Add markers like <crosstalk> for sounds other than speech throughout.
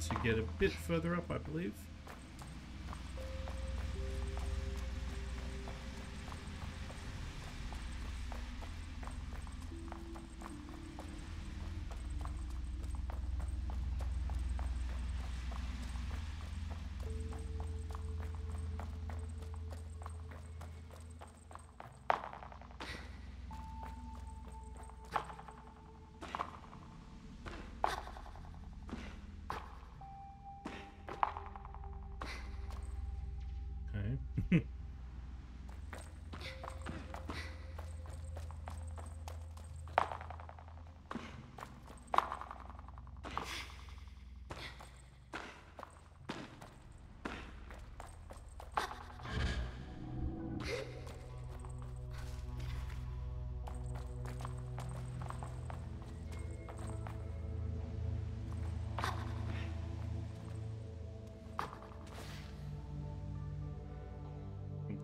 to get a bit further up, I believe. Okay. <laughs>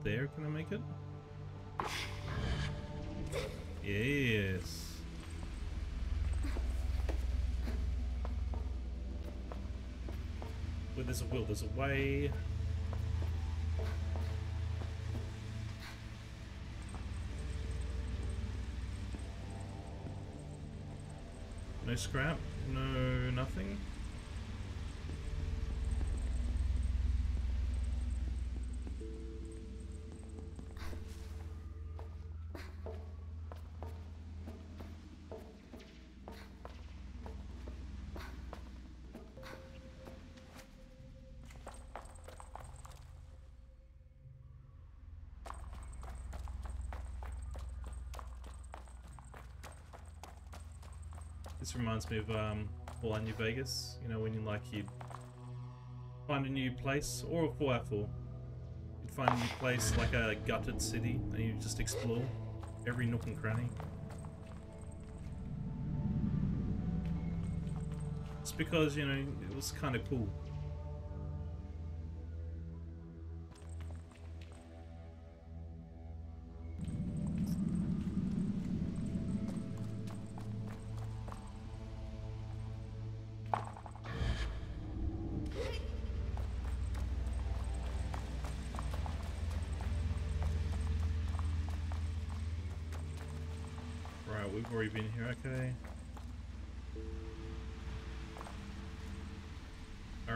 There, can I make it? Yes. Where there's a will, there's a way. No scrap, no nothing. This reminds me of um, Fallout New Vegas. You know, when you like you find a new place, or a Fallout 4. You'd find a new place like a gutted city, and you just explore every nook and cranny. It's because you know it was kind of cool.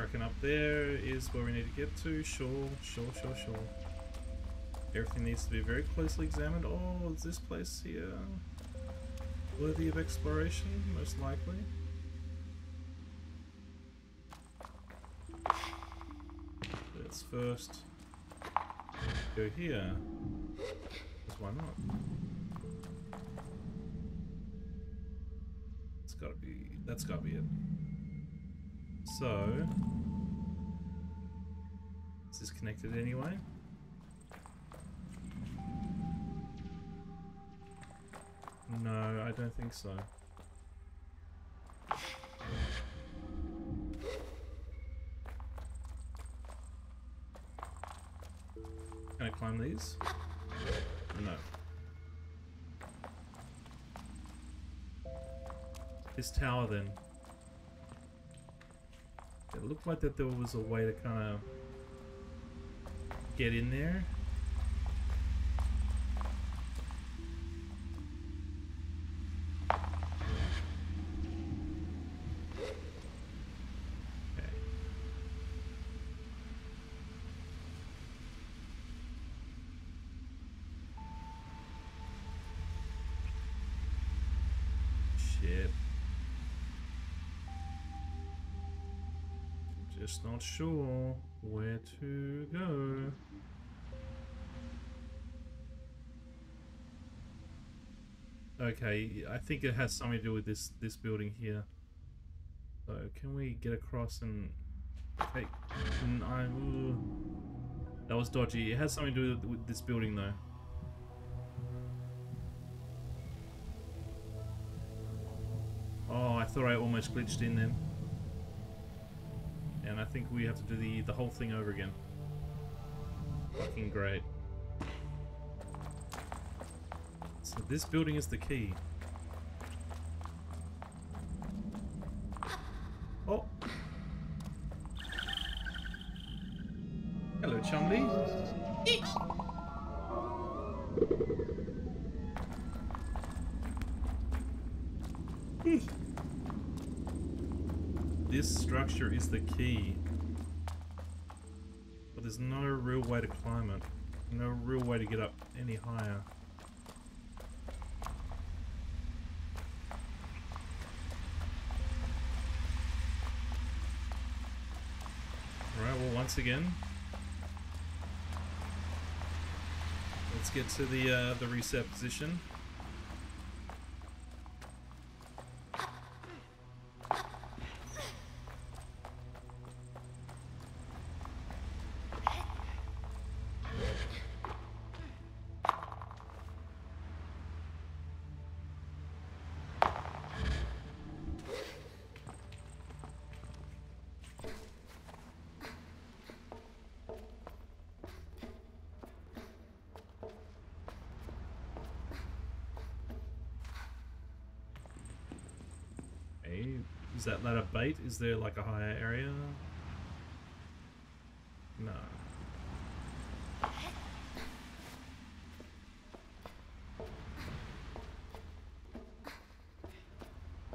Reckon up there is where we need to get to. Sure, sure, sure, sure. Everything needs to be very closely examined. Oh, is this place here worthy of exploration? Most likely. Let's first go here. 'Cause why not? It's gotta be, that's gotta be it. So, connected anyway? No, I don't think so. Can I climb these? No. This tower then. It looked like that there was a way to kind of get in there. Just not sure where to go. Okay, I think it has something to do with this this building here. So can we get across and take? and I, ooh. that was dodgy. It has something to do with, with this building though. Oh, I thought I almost glitched in then. And I think we have to do the, the whole thing over again. Fucking great. So this building is the key. Way to climb it. No real way to get up any higher. Alright, well once again. Let's get to the uh, the reset position. Is that ladder bait? Is there like a higher area? No.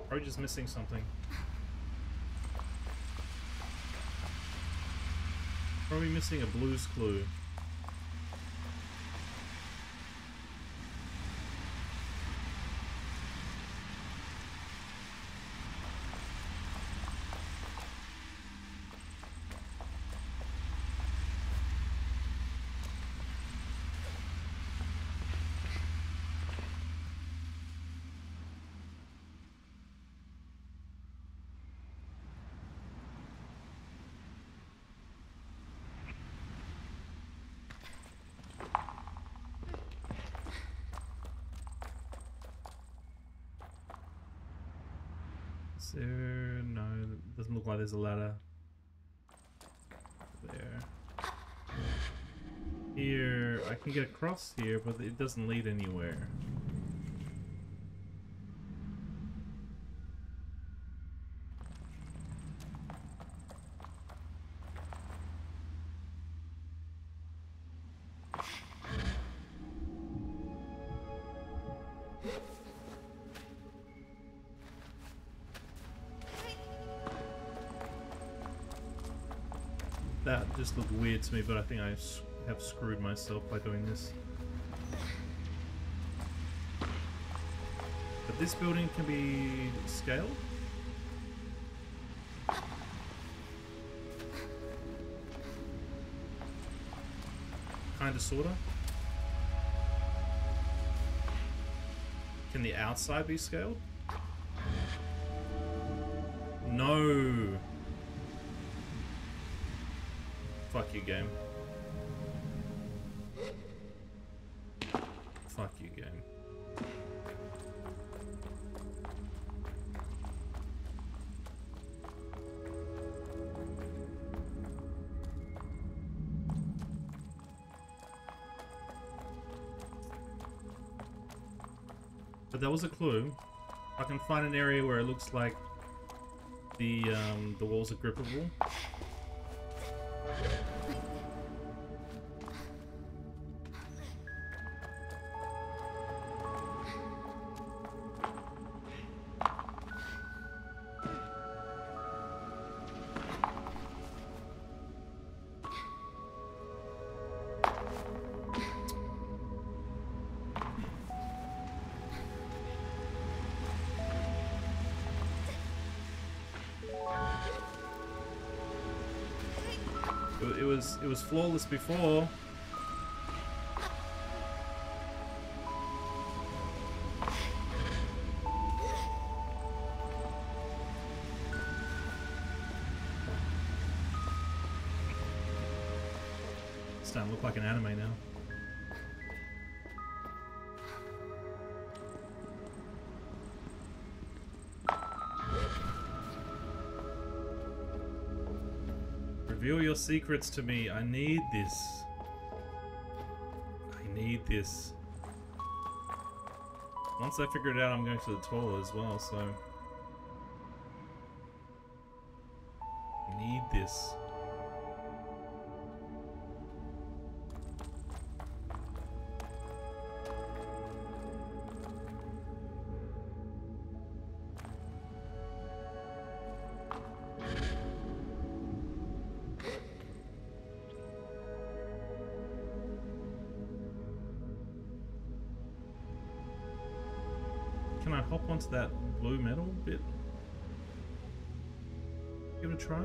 Probably just missing something. Probably missing a blues clue. There... No, doesn't look like there's a ladder. There. Here, I can get across here, but it doesn't lead anywhere. Me, but I think I have screwed myself by doing this. But this building can be scaled? Kinda, sorta. Can the outside be scaled? No! Fuck you, game. Fuck you, game. But that was a clue. I can find an area where it looks like the um, the walls are grippable. It, was it was flawless before. Secrets to me. I need this. I need this. Once I figure it out, I'm going to the toilet as well, so... I need this. Hop onto that blue metal bit? Give it a try?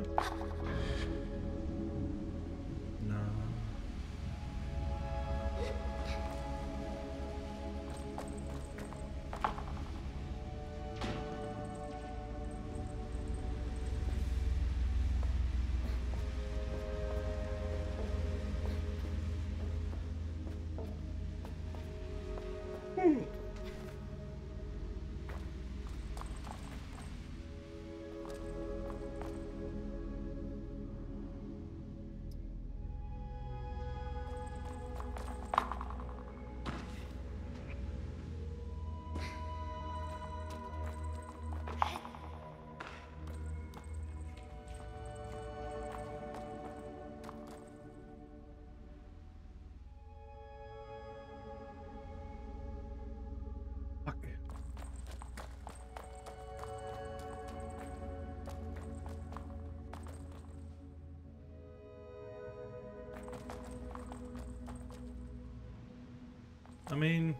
I mean,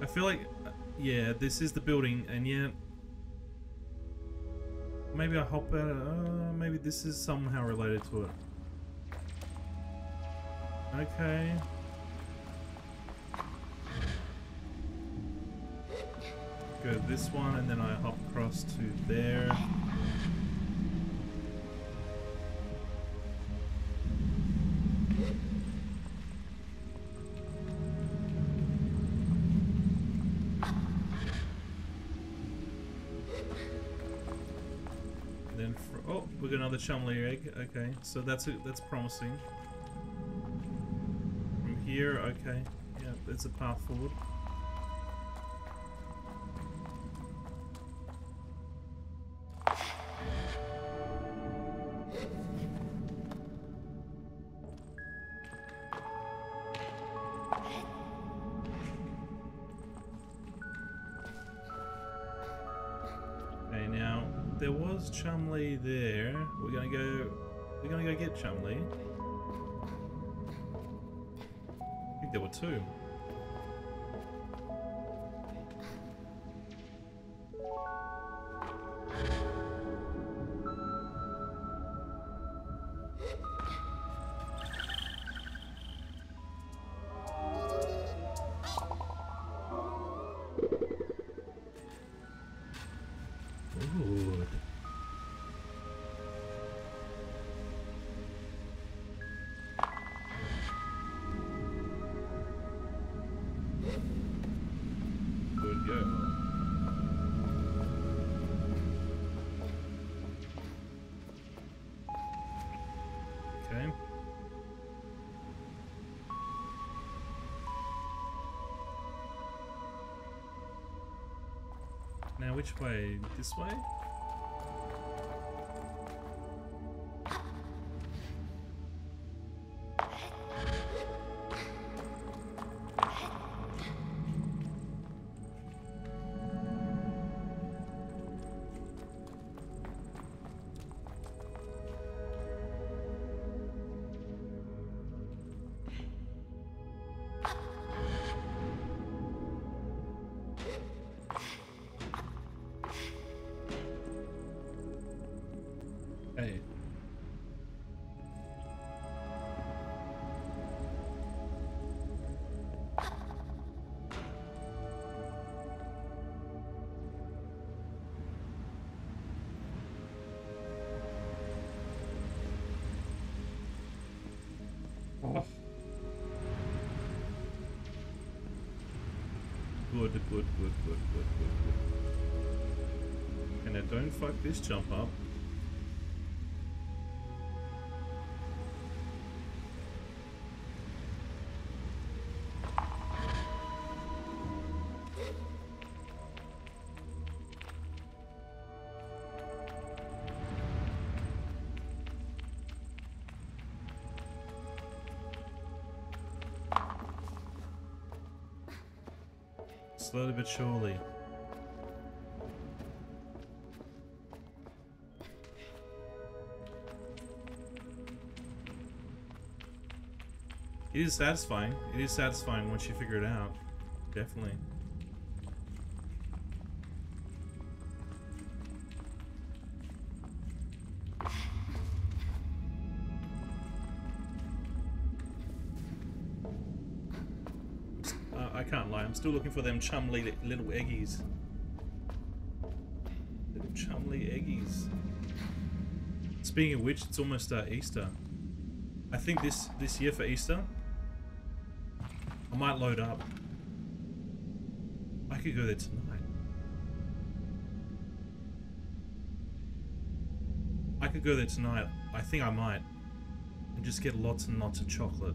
I feel like, yeah, this is the building, and yet maybe I hop out. Uh, maybe this is somehow related to it. Okay. Go this one, and then I hop across to there. Another Chumley egg. Okay, so that's it. That's promising. From here, okay, yeah, there's a path forward. Was Chumley there. We're gonna go. We're gonna go get Chumley. I think there were two. Which way? This way? Good, good, good, good, good, good, good. And I don't fuck this jump up. Slowly but surely. It is satisfying. It is satisfying once you figure it out. Definitely. Still looking for them chumly little eggies. Little chumly eggies. Speaking of which, it's almost uh, Easter. I think this this year for Easter, I might load up. I could go there tonight. I could go there tonight. I think I might. And just get lots and lots of chocolate.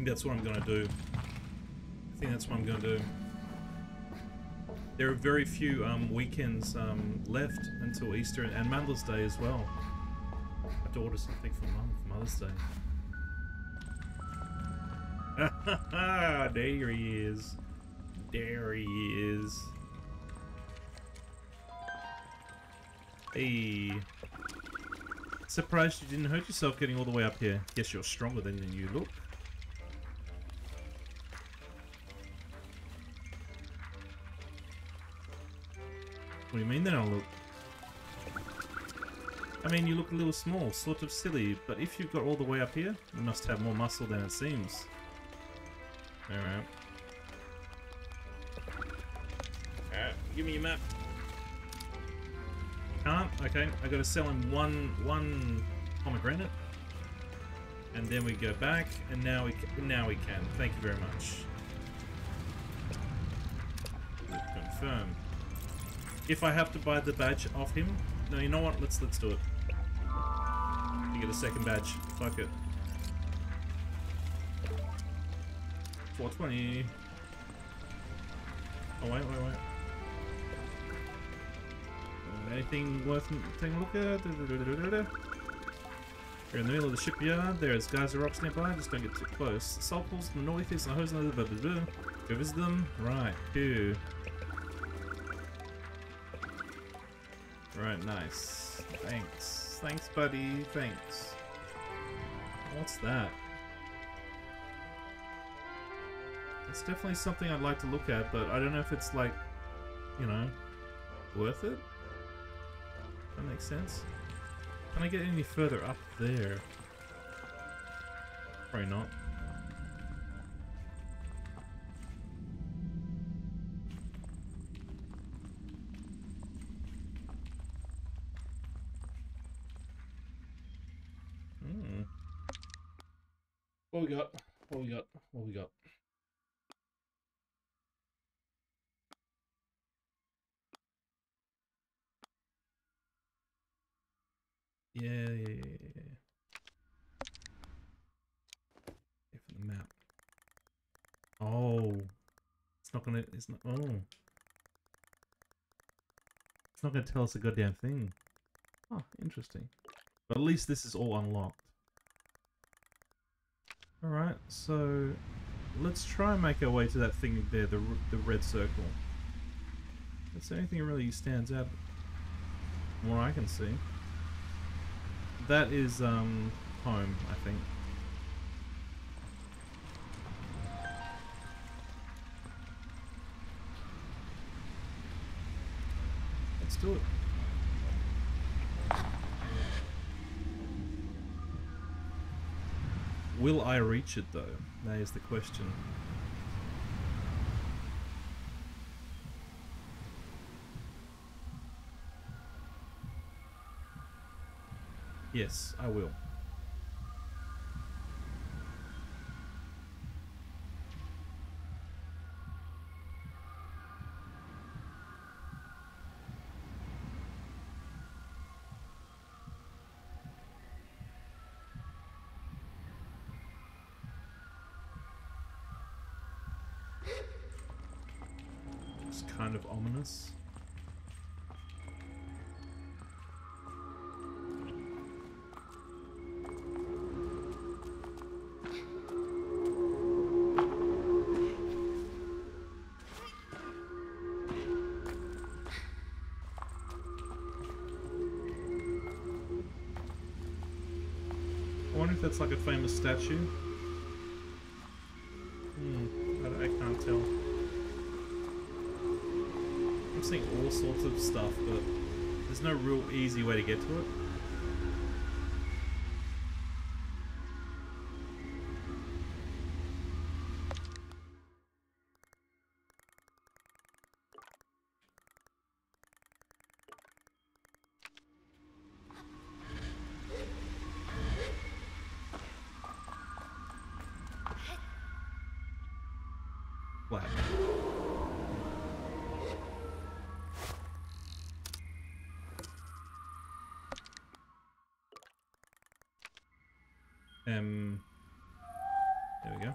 Think that's what I'm gonna do. I think that's what I'm gonna do. There are very few um, weekends um, left until Easter and Mother's Day as well. I have to order something for Mum for Mother's Day. <laughs> there he is. There he is. Hey. Surprised you didn't hurt yourself getting all the way up here. Guess you're stronger than you look. What do you mean they don't look? I mean, you look a little small, sort of silly, but if you've got all the way up here, you must have more muscle than it seems. Alright. Alright, give me your map. Can't? Okay, I gotta sell him one, one pomegranate. And then we go back, and now we, now we can. Thank you very much. Confirm. If I have to buy the badge off him, no, you know what? Let's let's do it. You get a second badge. Fuck it. 420. Oh wait, wait, wait. Uh, anything worth taking a look at? We're in the middle of the shipyard. There's geyser rocks nearby. Just don't get too close. Salt pools to the northeast and the another. Go visit them. Right. Here. Right, nice. Thanks. Thanks, buddy. Thanks. What's that? It's definitely something I'd like to look at, but I don't know if it's like, you know, worth it? That makes sense. Can I get any further up there? Probably not. It's not. Oh, it's not gonna tell us a goddamn thing. Oh, interesting. But at least this is all unlocked. Alright, so let's try and make our way to that thing there, the, the red circle. That's the only thing that really stands out from what I can see. That is um, home, I think. Do it. Will I reach it though? That is the question. Yes, I will. That's like a famous statue. Hmm, I, I can't tell I'm seeing all sorts of stuff, but there's no real easy way to get to it. There we go.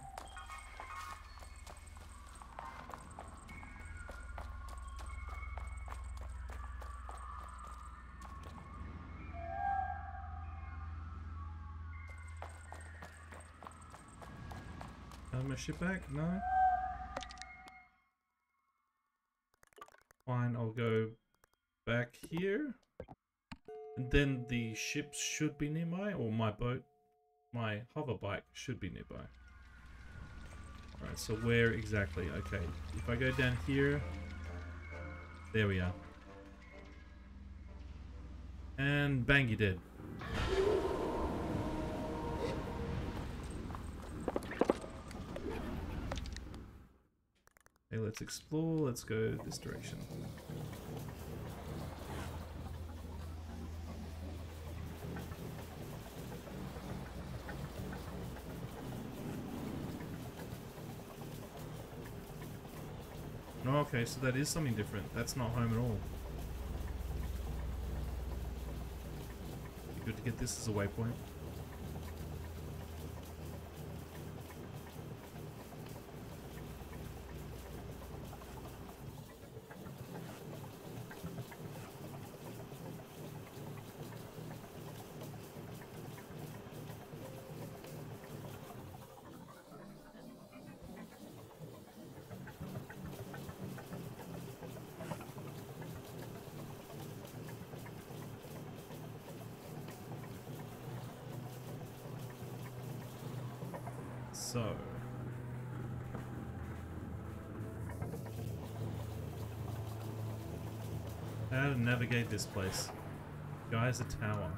Have my ship back? No? Fine, I'll go back here. And then the ships should be nearby, or my boat, my hover bike should be nearby. So where exactly? Okay, if I go down here, there we are. And bang, you did. Okay, let's explore. Let's go this direction. No, okay, so that is something different. That's not home at all. Good to get this as a waypoint. Navigate this place? Geyser Tower.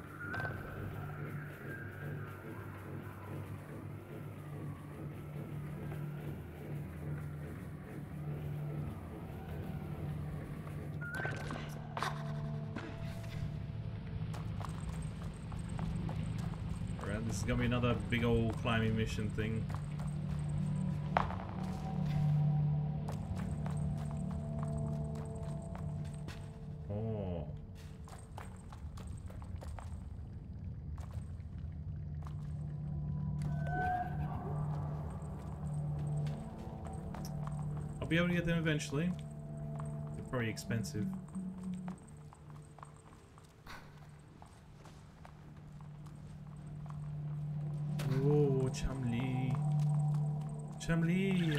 Alright, this is gonna be another big old climbing mission thing. Able to get them eventually. They're probably expensive. Oh, Chamli. Chamli.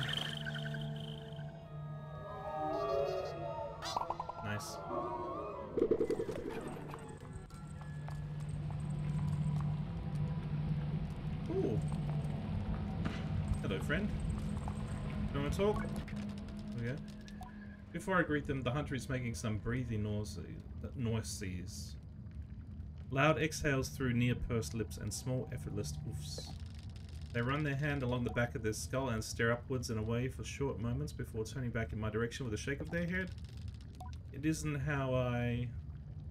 Before I greet them, the hunter is making some breathing noises. Loud exhales through near pursed lips and small effortless oofs. They run their hand along the back of their skull and stare upwards and away for short moments before turning back in my direction with a shake of their head. It isn't how I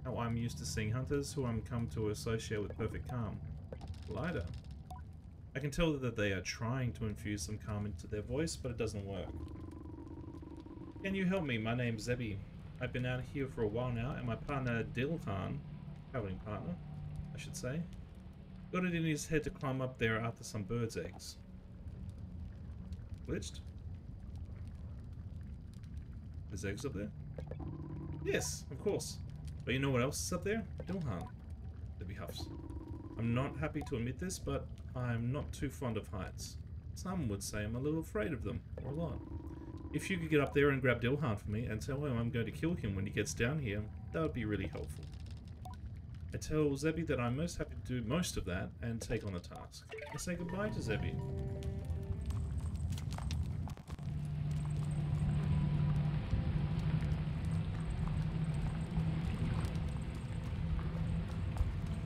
how I'm used to seeing hunters who I'm come to associate with perfect calm. Lighter. I can tell that they are trying to infuse some calm into their voice, but it doesn't work. Can you help me? My name's Zebby. I've been out here for a while now, and my partner Dilhan, traveling partner, I should say, got it in his head to climb up there after some bird's eggs. Glitched? There's eggs up there? Yes, of course. But you know what else is up there? Dilhan. Debbie huffs. I'm not happy to admit this, but I'm not too fond of heights. Some would say I'm a little afraid of them, or a lot. If you could get up there and grab Dilhan for me and tell him I'm going to kill him when he gets down here, that would be really helpful. I tell Zebby that I'm most happy to do most of that and take on the task. I say goodbye to Zebby.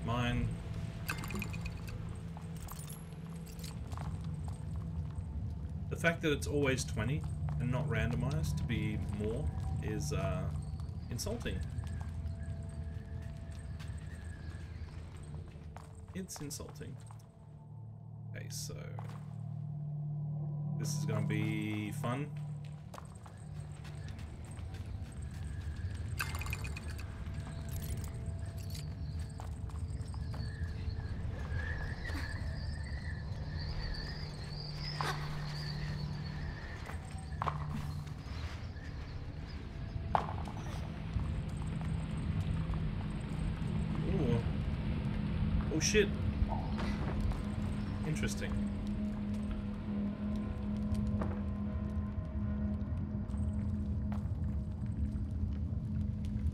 Mine. The fact that it's always 20 and not randomized to be more is uh, insulting. It's insulting. Okay, so this is gonna be fun. Shit. Interesting.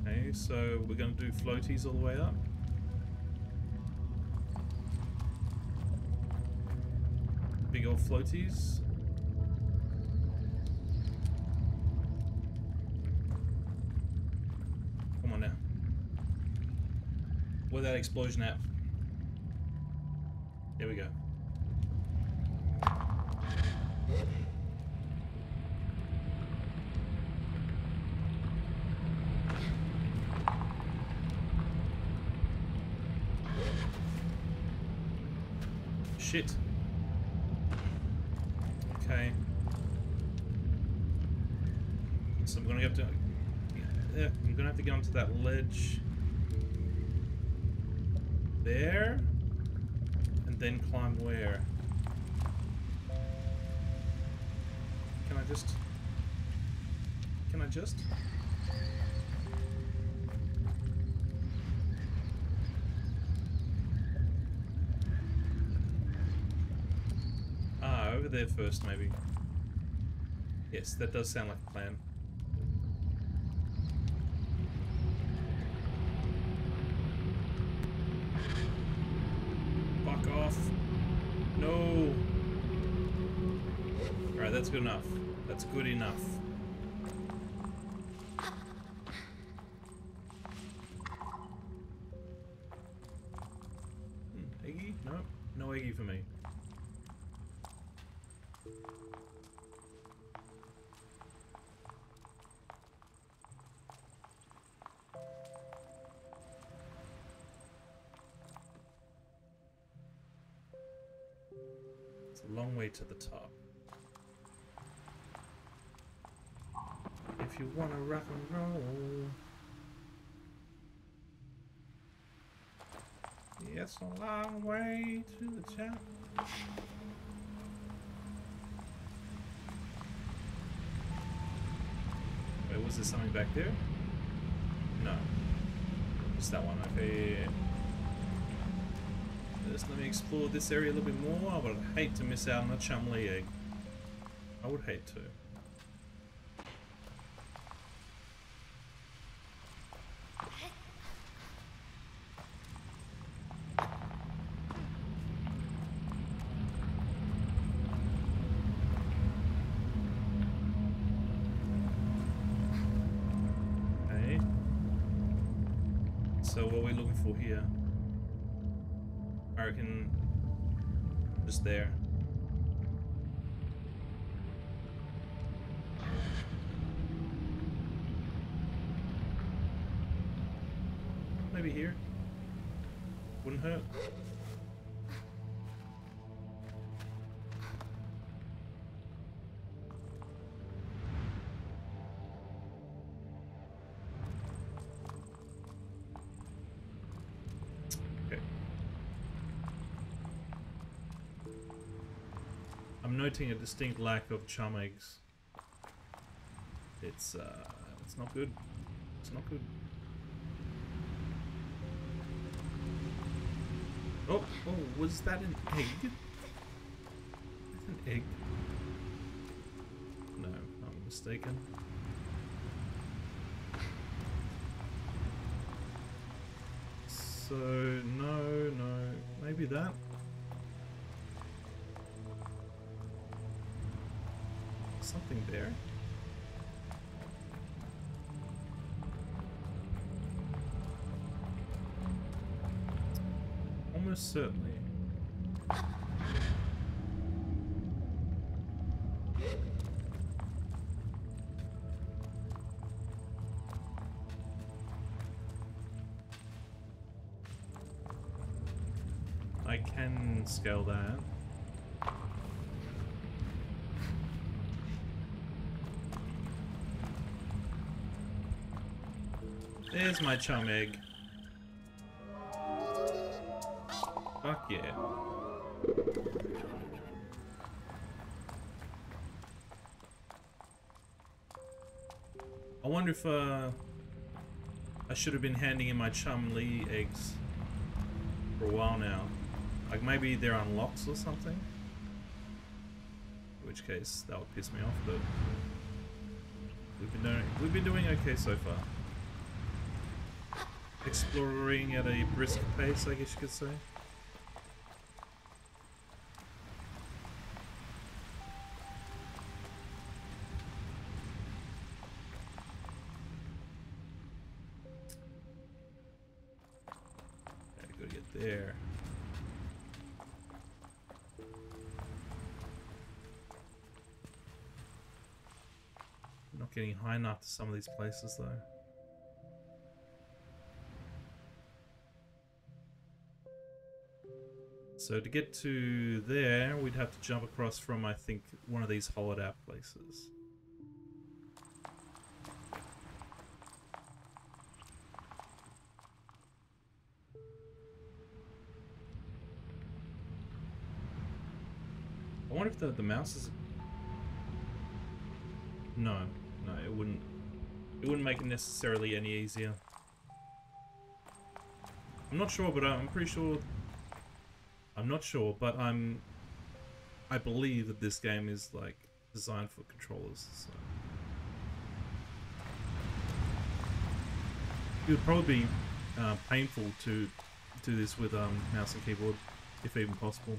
Okay, so we're gonna do floaties all the way up. Big old floaties. Come on now. Where that explosion at? There we go. Shit. Okay. So I'm gonna have to. Yeah, I'm gonna have to get onto that ledge. There. Then climb where? Can I just. Can I just? Ah, over there first, maybe. Yes, that does sound like a plan. Fuck off. No. Alright, that's good enough. That's good enough. Hmm, Eggy? No, no Eggy for me. It's a long way to the top. You wanna rock and roll. It's a long way to the top. Wait, was there something back there? No. Just that one, okay. Just let me explore this area a little bit more. I would hate to miss out on a Chumley egg. I would hate to. Wouldn't hurt. Okay. I'm noting a distinct lack of chum eggs. It's uh, it's not good. It's not good. Oh, oh, was that an egg? That's an egg. No, I'm mistaken. So, no, no, maybe that? Something there? Almost certainly. I can scale that. There's my chum egg. Fuck yeah. I wonder if uh, I should have been handing in my chum Lee eggs. for a while now. Like maybe they're unlocks or something. In which case that would piss me off, but we've been doing we've been doing okay so far. Exploring at a brisk pace, I guess you could say. Not getting high enough to some of these places though. So to get to there, we'd have to jump across from, I think, one of these hollowed out places. I wonder if the, the mouse is... No, no, it wouldn't. It wouldn't make it necessarily any easier. I'm not sure, but I'm pretty sure I'm not sure, but I'm. I believe that this game is like designed for controllers. So. It would probably be uh, painful to do this with um, mouse and keyboard, if even possible.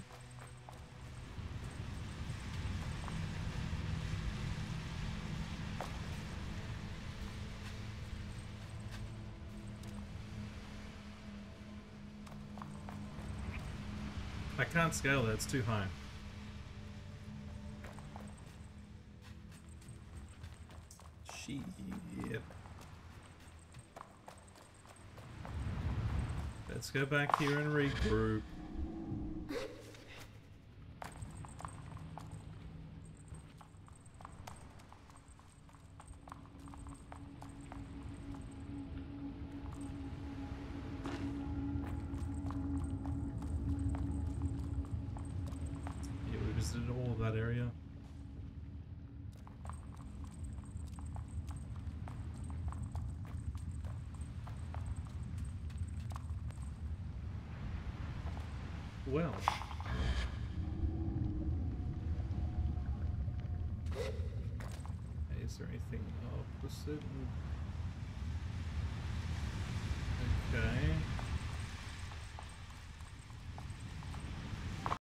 I can't scale that, it's too high. Shit. Let's go back here and regroup.